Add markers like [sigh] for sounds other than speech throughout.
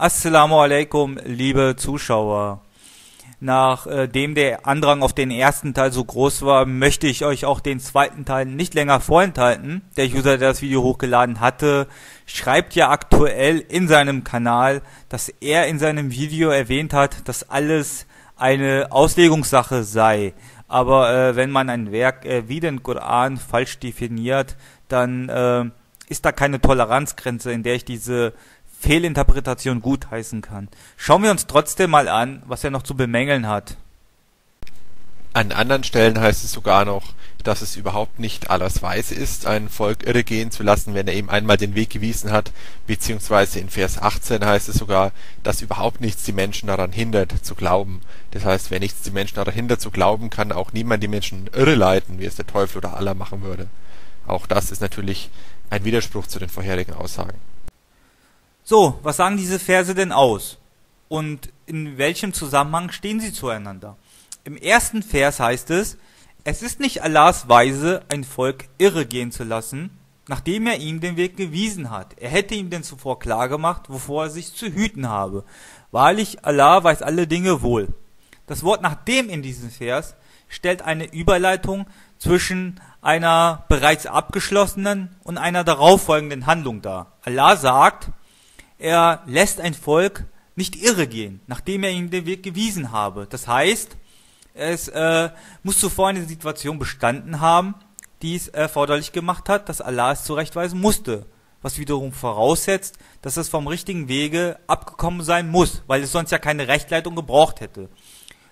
Assalamu alaikum, liebe Zuschauer. Nachdem der Andrang auf den ersten Teil so groß war, möchte ich euch auch den zweiten Teil nicht länger vorenthalten. Der User, der das Video hochgeladen hatte, schreibt ja aktuell in seinem Kanal, dass er in seinem Video erwähnt hat, dass alles eine Auslegungssache sei. Aber äh, wenn man ein Werk äh, wie den Koran falsch definiert, dann äh, ist da keine Toleranzgrenze, in der ich diese Fehlinterpretation gutheißen kann. Schauen wir uns trotzdem mal an, was er noch zu bemängeln hat. An anderen Stellen heißt es sogar noch, dass es überhaupt nicht Allahs Weise ist, ein Volk irregehen zu lassen, wenn er ihm einmal den Weg gewiesen hat, beziehungsweise in Vers 18 heißt es sogar, dass überhaupt nichts die Menschen daran hindert, zu glauben. Das heißt, wenn nichts die Menschen daran hindert, zu glauben, kann auch niemand die Menschen irreleiten, wie es der Teufel oder Allah machen würde. Auch das ist natürlich ein Widerspruch zu den vorherigen Aussagen. So, was sagen diese Verse denn aus? Und in welchem Zusammenhang stehen sie zueinander? Im ersten Vers heißt es, es ist nicht Allahs Weise, ein Volk irre gehen zu lassen, nachdem er ihm den Weg gewiesen hat. Er hätte ihm denn zuvor klargemacht, wovor er sich zu hüten habe. Wahrlich, Allah weiß alle Dinge wohl. Das Wort nachdem in diesem Vers stellt eine Überleitung zwischen einer bereits abgeschlossenen und einer darauffolgenden Handlung dar. Allah sagt, er lässt ein Volk nicht irre gehen, nachdem er ihm den Weg gewiesen habe. Das heißt, es äh, muss zuvor eine Situation bestanden haben, die es erforderlich gemacht hat, dass Allah es zurechtweisen musste. Was wiederum voraussetzt, dass es vom richtigen Wege abgekommen sein muss, weil es sonst ja keine Rechtleitung gebraucht hätte.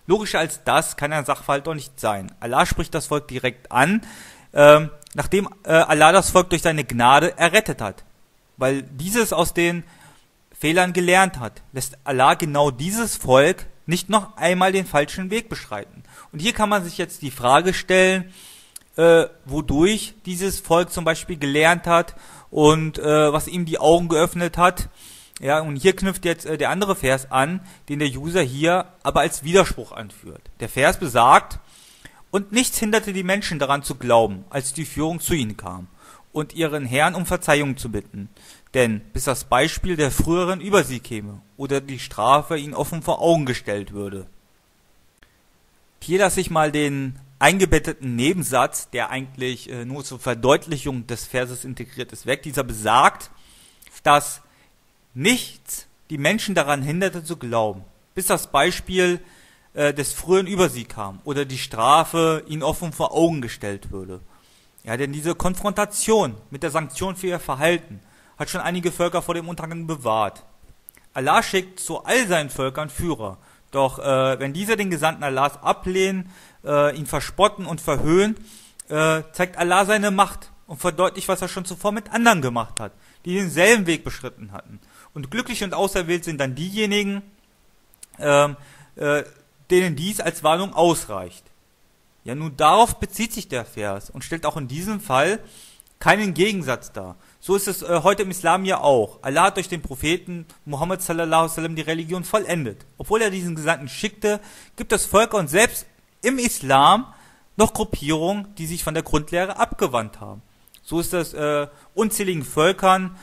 Logischer als das kann ein Sachverhalt doch nicht sein. Allah spricht das Volk direkt an, ähm, nachdem äh, Allah das Volk durch seine Gnade errettet hat. Weil dieses aus den Fehlern gelernt hat, lässt Allah genau dieses Volk nicht noch einmal den falschen Weg beschreiten. Und hier kann man sich jetzt die Frage stellen, äh, wodurch dieses Volk zum Beispiel gelernt hat und äh, was ihm die Augen geöffnet hat. Ja, und hier knüpft jetzt äh, der andere Vers an, den der User hier aber als Widerspruch anführt. Der Vers besagt, und nichts hinderte die Menschen daran zu glauben, als die Führung zu ihnen kam, und ihren Herrn um Verzeihung zu bitten, denn bis das Beispiel der früheren über sie käme oder die Strafe ihnen offen vor Augen gestellt würde. Hier lasse ich mal den eingebetteten Nebensatz, der eigentlich äh, nur zur Verdeutlichung des Verses integriert ist, weg. Dieser besagt, dass nichts die Menschen daran hinderte zu glauben, bis das Beispiel äh, des früheren über sie kam oder die Strafe ihnen offen vor Augen gestellt würde. Ja, denn diese Konfrontation mit der Sanktion für ihr Verhalten hat schon einige Völker vor dem Untergang bewahrt. Allah schickt zu all seinen Völkern Führer. Doch äh, wenn diese den Gesandten Allahs ablehnen, äh, ihn verspotten und verhöhnen, äh, zeigt Allah seine Macht und verdeutlicht, was er schon zuvor mit anderen gemacht hat, die denselben Weg beschritten hatten. Und glücklich und auserwählt sind dann diejenigen, ähm, äh, denen dies als Warnung ausreicht. Ja, nun darauf bezieht sich der Vers und stellt auch in diesem Fall keinen Gegensatz dar. So ist es äh, heute im Islam ja auch. Allah hat durch den Propheten Muhammad sallallahu alaihi wasallam die Religion vollendet. Obwohl er diesen Gesandten schickte, gibt es Völker und selbst im Islam noch Gruppierungen, die sich von der Grundlehre abgewandt haben. So ist das äh, unzähligen Völkern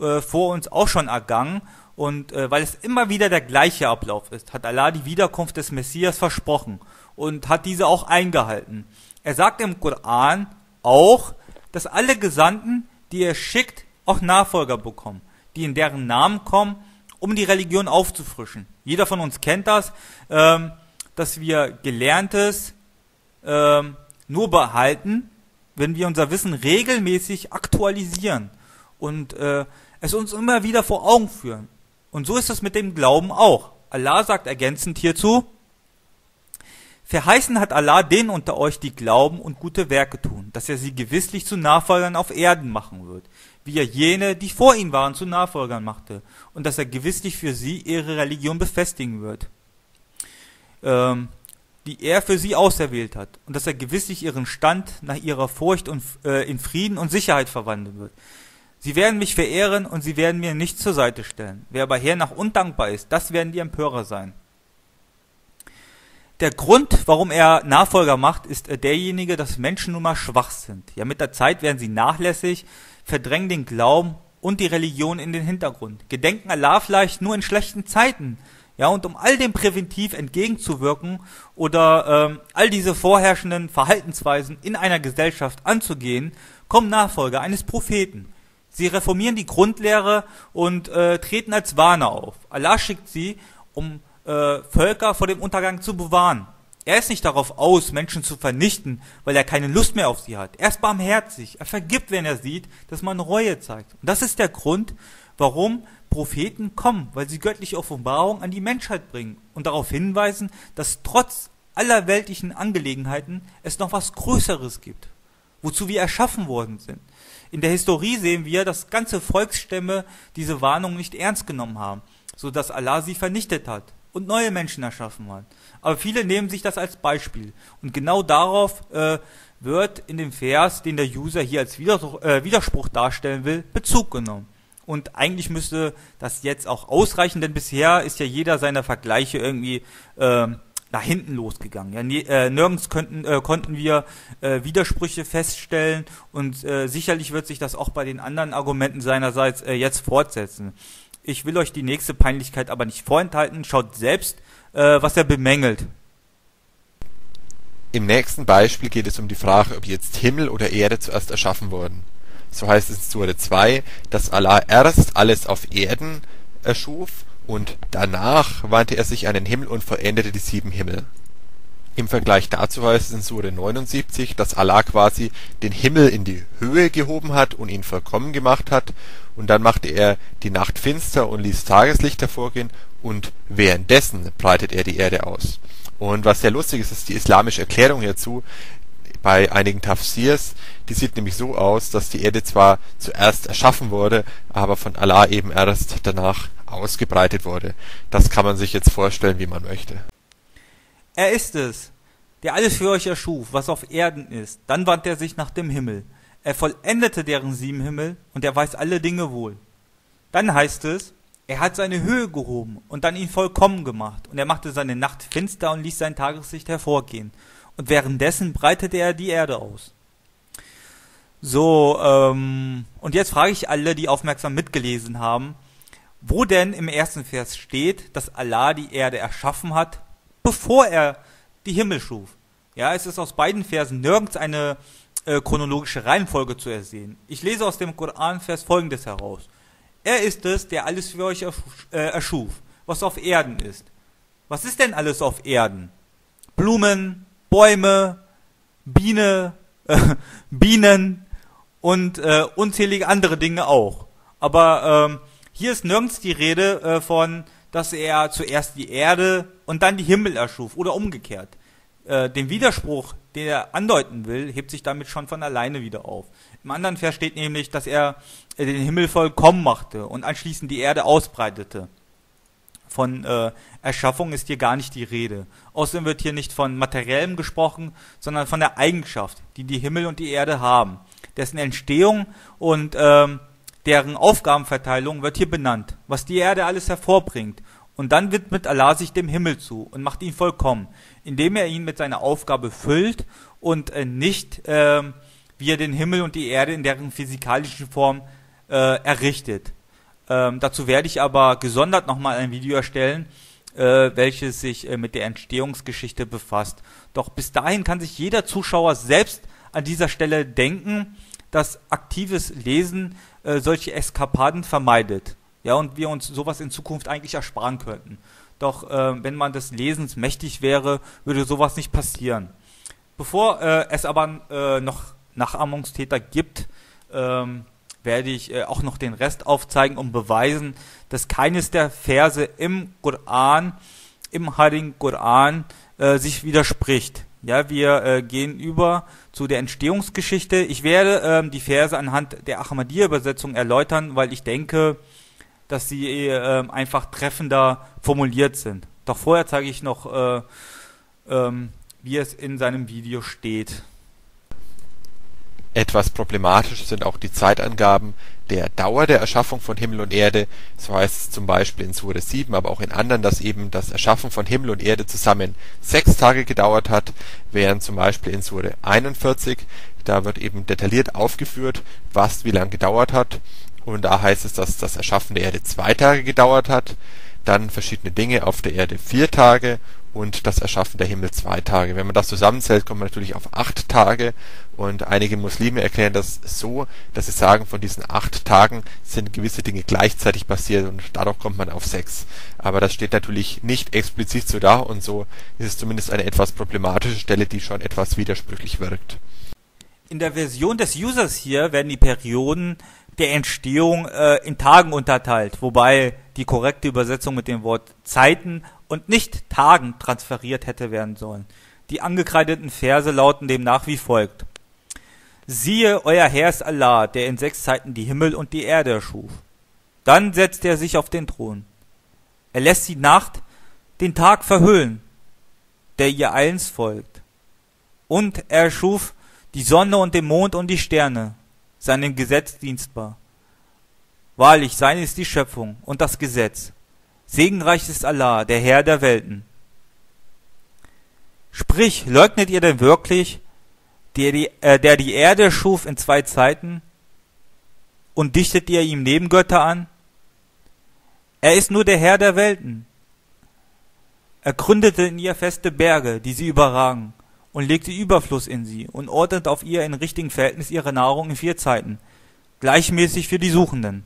äh, vor uns auch schon ergangen. Und äh, weil es immer wieder der gleiche Ablauf ist, hat Allah die Wiederkunft des Messias versprochen und hat diese auch eingehalten. Er sagt im Koran auch, dass alle Gesandten die er schickt, auch Nachfolger bekommen, die in deren Namen kommen, um die Religion aufzufrischen. Jeder von uns kennt das, ähm, dass wir Gelerntes ähm, nur behalten, wenn wir unser Wissen regelmäßig aktualisieren und äh, es uns immer wieder vor Augen führen. Und so ist es mit dem Glauben auch. Allah sagt ergänzend hierzu, Verheißen hat Allah denen unter euch, die glauben und gute Werke tun, dass er sie gewisslich zu Nachfolgern auf Erden machen wird, wie er jene, die vor ihnen waren, zu Nachfolgern machte, und dass er gewisslich für sie ihre Religion befestigen wird, ähm, die er für sie auserwählt hat, und dass er gewisslich ihren Stand nach ihrer Furcht und, äh, in Frieden und Sicherheit verwandeln wird. Sie werden mich verehren und sie werden mir nichts zur Seite stellen. Wer aber hernach undankbar ist, das werden die Empörer sein. Der Grund, warum er Nachfolger macht, ist äh, derjenige, dass Menschen nun mal schwach sind. Ja, mit der Zeit werden sie nachlässig, verdrängen den Glauben und die Religion in den Hintergrund, gedenken Allah vielleicht nur in schlechten Zeiten, ja, und um all dem präventiv entgegenzuwirken oder ähm, all diese vorherrschenden Verhaltensweisen in einer Gesellschaft anzugehen, kommen Nachfolger eines Propheten. Sie reformieren die Grundlehre und äh, treten als Warner auf. Allah schickt sie, um äh, Völker vor dem Untergang zu bewahren. Er ist nicht darauf aus, Menschen zu vernichten, weil er keine Lust mehr auf sie hat. Er ist barmherzig. Er vergibt, wenn er sieht, dass man Reue zeigt. Und das ist der Grund, warum Propheten kommen, weil sie göttliche Offenbarung an die Menschheit bringen und darauf hinweisen, dass trotz aller weltlichen Angelegenheiten es noch was Größeres gibt, wozu wir erschaffen worden sind. In der Historie sehen wir, dass ganze Volksstämme diese Warnung nicht ernst genommen haben, so dass Allah sie vernichtet hat und neue Menschen erschaffen hat. Aber viele nehmen sich das als Beispiel. Und genau darauf äh, wird in dem Vers, den der User hier als Widerspruch, äh, Widerspruch darstellen will, Bezug genommen. Und eigentlich müsste das jetzt auch ausreichen, denn bisher ist ja jeder seiner Vergleiche irgendwie äh, nach hinten losgegangen. Ja, ne, äh, nirgends könnten, äh, konnten wir äh, Widersprüche feststellen und äh, sicherlich wird sich das auch bei den anderen Argumenten seinerseits äh, jetzt fortsetzen. Ich will euch die nächste Peinlichkeit aber nicht vorenthalten. Schaut selbst, äh, was er bemängelt. Im nächsten Beispiel geht es um die Frage, ob jetzt Himmel oder Erde zuerst erschaffen wurden. So heißt es in Sure 2, dass Allah erst alles auf Erden erschuf und danach wandte er sich an den Himmel und vollendete die sieben Himmel. Im Vergleich dazu heißt es in Sure 79, dass Allah quasi den Himmel in die Höhe gehoben hat und ihn vollkommen gemacht hat und dann machte er die Nacht finster und ließ Tageslicht hervorgehen und währenddessen breitet er die Erde aus. Und was sehr lustig ist, ist die islamische Erklärung hierzu bei einigen Tafsirs, die sieht nämlich so aus, dass die Erde zwar zuerst erschaffen wurde, aber von Allah eben erst danach ausgebreitet wurde. Das kann man sich jetzt vorstellen, wie man möchte. Er ist es, der alles für euch erschuf, was auf Erden ist. Dann wandte er sich nach dem Himmel. Er vollendete deren sieben Himmel und er weiß alle Dinge wohl. Dann heißt es, er hat seine Höhe gehoben und dann ihn vollkommen gemacht und er machte seine Nacht finster und ließ sein Tageslicht hervorgehen und währenddessen breitete er die Erde aus. So, ähm, und jetzt frage ich alle, die aufmerksam mitgelesen haben, wo denn im ersten Vers steht, dass Allah die Erde erschaffen hat, bevor er die Himmel schuf. Ja, es ist aus beiden Versen nirgends eine äh, chronologische Reihenfolge zu ersehen. Ich lese aus dem Koran-Vers folgendes heraus. Er ist es, der alles für euch äh, erschuf, was auf Erden ist. Was ist denn alles auf Erden? Blumen, Bäume, Biene, [laughs] äh, Bienen und äh, unzählige andere Dinge auch. Aber ähm, hier ist nirgends die Rede äh, von, dass er zuerst die Erde und dann die Himmel erschuf oder umgekehrt. Äh, den Widerspruch, den er andeuten will, hebt sich damit schon von alleine wieder auf. Im anderen Vers steht nämlich, dass er äh, den Himmel vollkommen machte und anschließend die Erde ausbreitete. Von äh, Erschaffung ist hier gar nicht die Rede. Außerdem wird hier nicht von materiellem gesprochen, sondern von der Eigenschaft, die die Himmel und die Erde haben. Dessen Entstehung und ähm, deren Aufgabenverteilung wird hier benannt, was die Erde alles hervorbringt. Und dann widmet Allah sich dem Himmel zu und macht ihn vollkommen, indem er ihn mit seiner Aufgabe füllt und äh, nicht, äh, wie er den Himmel und die Erde in deren physikalischen Form äh, errichtet. Ähm, dazu werde ich aber gesondert nochmal ein Video erstellen, äh, welches sich äh, mit der Entstehungsgeschichte befasst. Doch bis dahin kann sich jeder Zuschauer selbst an dieser Stelle denken, dass aktives Lesen äh, solche Eskapaden vermeidet. Ja, und wir uns sowas in Zukunft eigentlich ersparen könnten. Doch äh, wenn man des Lesens mächtig wäre, würde sowas nicht passieren. Bevor äh, es aber äh, noch Nachahmungstäter gibt, ähm, werde ich äh, auch noch den Rest aufzeigen und beweisen, dass keines der Verse im Koran, im Heiligen Koran, äh, sich widerspricht. Ja, wir äh, gehen über zu der Entstehungsgeschichte. Ich werde ähm, die Verse anhand der Ahmadiyya-Übersetzung erläutern, weil ich denke, dass sie äh, einfach treffender formuliert sind. Doch vorher zeige ich noch, äh, ähm, wie es in seinem Video steht. Etwas problematisch sind auch die Zeitangaben der Dauer der Erschaffung von Himmel und Erde. So heißt es zum Beispiel in Sure 7, aber auch in anderen, dass eben das Erschaffen von Himmel und Erde zusammen sechs Tage gedauert hat, während zum Beispiel in Sure 41, da wird eben detailliert aufgeführt, was wie lang gedauert hat. Und da heißt es, dass das Erschaffen der Erde zwei Tage gedauert hat, dann verschiedene Dinge auf der Erde vier Tage und das Erschaffen der Himmel zwei Tage. Wenn man das zusammenzählt, kommt man natürlich auf acht Tage und einige Muslime erklären das so, dass sie sagen, von diesen acht Tagen sind gewisse Dinge gleichzeitig passiert und dadurch kommt man auf sechs. Aber das steht natürlich nicht explizit so da und so ist es zumindest eine etwas problematische Stelle, die schon etwas widersprüchlich wirkt. In der Version des Users hier werden die Perioden der Entstehung äh, in Tagen unterteilt, wobei die korrekte Übersetzung mit dem Wort Zeiten und nicht Tagen transferiert hätte werden sollen. Die angekreideten Verse lauten demnach wie folgt. Siehe, euer Herr ist Allah, der in sechs Zeiten die Himmel und die Erde erschuf. Dann setzt er sich auf den Thron. Er lässt die Nacht den Tag verhüllen, der ihr eins folgt. Und er erschuf die Sonne und den Mond und die Sterne, seinem Gesetz dienstbar. Wahrlich, sein ist die Schöpfung und das Gesetz. Segenreich ist Allah, der Herr der Welten. Sprich, leugnet ihr denn wirklich, der die, äh, der die Erde schuf in zwei Zeiten, und dichtet ihr ihm Nebengötter an? Er ist nur der Herr der Welten. Er gründete in ihr feste Berge, die sie überragen, und legte Überfluss in sie und ordnet auf ihr in richtigen Verhältnis ihre Nahrung in vier Zeiten, gleichmäßig für die Suchenden.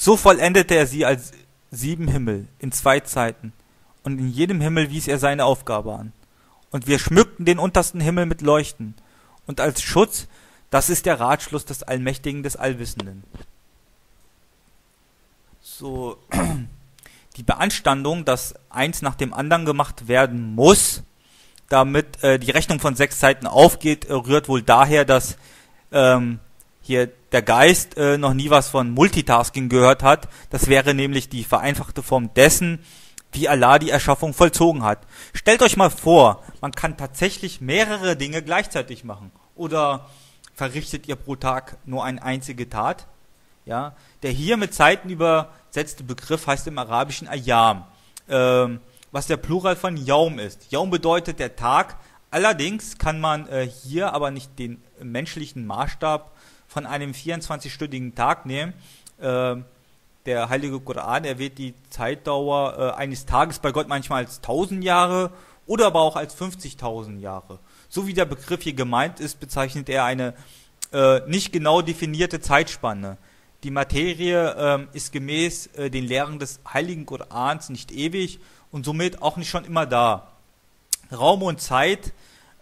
So vollendete er sie als sieben Himmel in zwei Zeiten, und in jedem Himmel wies er seine Aufgabe an. Und wir schmückten den untersten Himmel mit Leuchten, und als Schutz, das ist der Ratschluss des Allmächtigen, des Allwissenden. So, [clears throat] die Beanstandung, dass eins nach dem anderen gemacht werden muss, damit äh, die Rechnung von sechs Zeiten aufgeht, rührt wohl daher, dass ähm, hier der Geist äh, noch nie was von Multitasking gehört hat. Das wäre nämlich die vereinfachte Form dessen, wie Allah die Erschaffung vollzogen hat. Stellt euch mal vor, man kann tatsächlich mehrere Dinge gleichzeitig machen. Oder verrichtet ihr pro Tag nur eine einzige Tat? Ja, der hier mit Zeiten übersetzte Begriff heißt im Arabischen Ayam. Ähm, was der Plural von Yaum ist. Yaum bedeutet der Tag. Allerdings kann man äh, hier aber nicht den menschlichen Maßstab von einem 24-stündigen Tag nehmen. Äh, der Heilige Koran erwähnt die Zeitdauer äh, eines Tages bei Gott manchmal als 1000 Jahre oder aber auch als 50.000 Jahre. So wie der Begriff hier gemeint ist, bezeichnet er eine äh, nicht genau definierte Zeitspanne. Die Materie äh, ist gemäß äh, den Lehren des Heiligen Korans nicht ewig, und somit auch nicht schon immer da. Raum und Zeit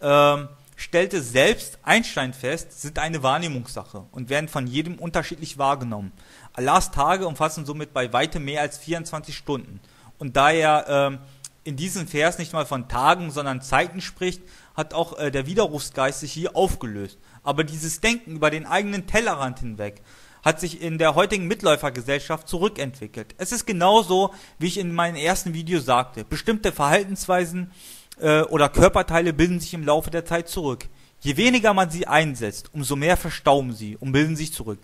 ähm, stellte selbst Einstein fest, sind eine Wahrnehmungssache und werden von jedem unterschiedlich wahrgenommen. Allahs Tage umfassen somit bei weitem mehr als 24 Stunden. Und da er ähm, in diesem Vers nicht mal von Tagen, sondern Zeiten spricht, hat auch äh, der Widerrufsgeist sich hier aufgelöst. Aber dieses Denken über den eigenen Tellerrand hinweg hat sich in der heutigen Mitläufergesellschaft zurückentwickelt. Es ist genauso, wie ich in meinem ersten Video sagte. Bestimmte Verhaltensweisen äh, oder Körperteile bilden sich im Laufe der Zeit zurück. Je weniger man sie einsetzt, umso mehr verstauben sie und bilden sich zurück.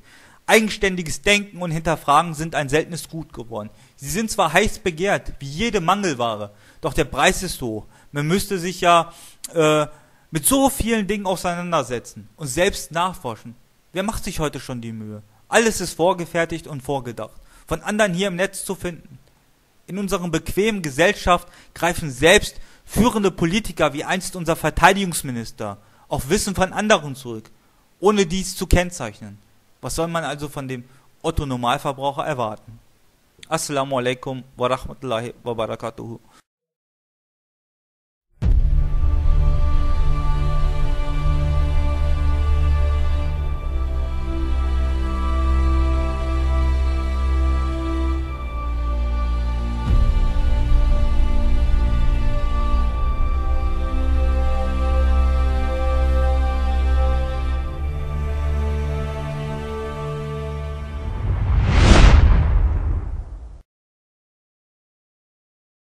Eigenständiges Denken und Hinterfragen sind ein seltenes Gut geworden. Sie sind zwar heiß begehrt, wie jede Mangelware, doch der Preis ist hoch. Man müsste sich ja äh, mit so vielen Dingen auseinandersetzen und selbst nachforschen. Wer macht sich heute schon die Mühe? Alles ist vorgefertigt und vorgedacht, von anderen hier im Netz zu finden. In unserer bequemen Gesellschaft greifen selbst führende Politiker wie einst unser Verteidigungsminister auf Wissen von anderen zurück, ohne dies zu kennzeichnen. Was soll man also von dem Otto Normalverbraucher erwarten? Assalamu alaikum wa rahmatullahi wa barakatuhu.